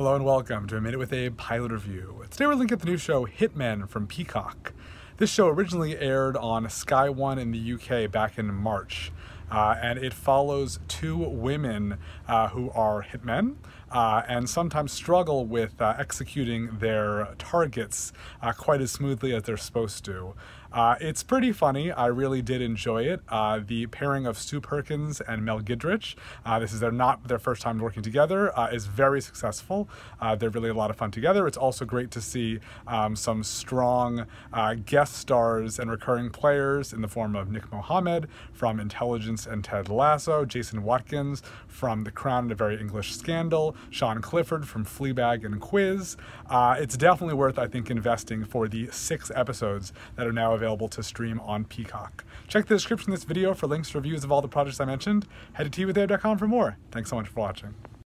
Hello and welcome to A Minute with Abe pilot review. Today we're looking at the new show Hitmen from Peacock. This show originally aired on Sky One in the UK back in March. Uh, and it follows two women uh, who are hitmen uh, and sometimes struggle with uh, executing their targets uh, quite as smoothly as they're supposed to. Uh, it's pretty funny. I really did enjoy it. the pairing of Sue Perkins and Mel Giedroyc, this is their not their first time working together, is very successful. they're really a lot of fun together. It's also great to see um, some strong guest stars and recurring players in the form of Nick Mohammed from Intelligence and Ted Lasso, Jason Watkins from The Crown and a Very English Scandal, Sian Clifford from Fleabag and Quiz. Uh, it's definitely worth, I think, investing for the six episodes that are now available to stream on Peacock. Check the description of this video for links to reviews of all the projects I mentioned. Head to tvwithabe.com for more. Thanks so much for watching.